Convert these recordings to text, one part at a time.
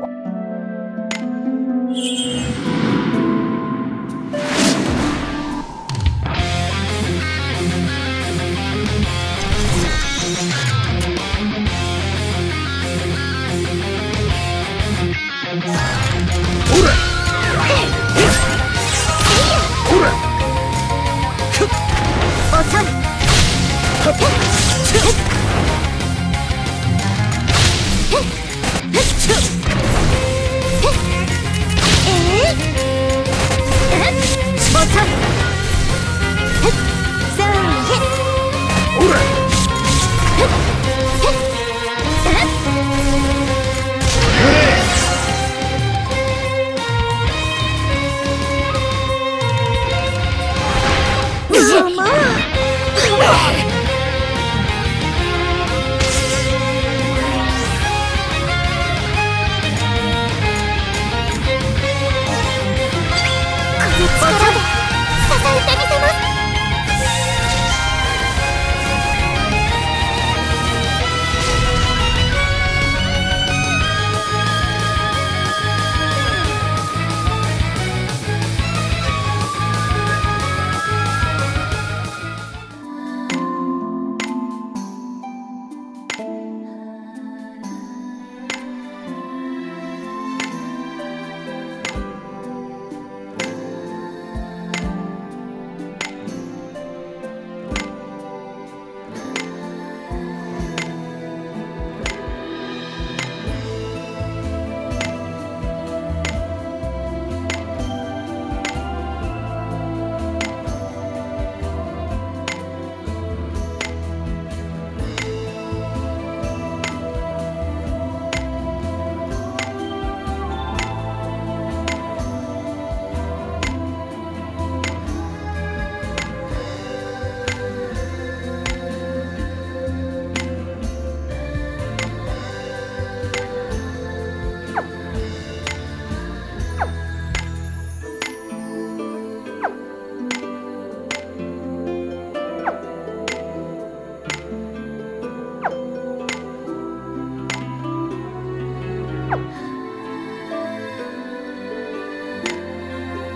Hup!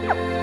啊。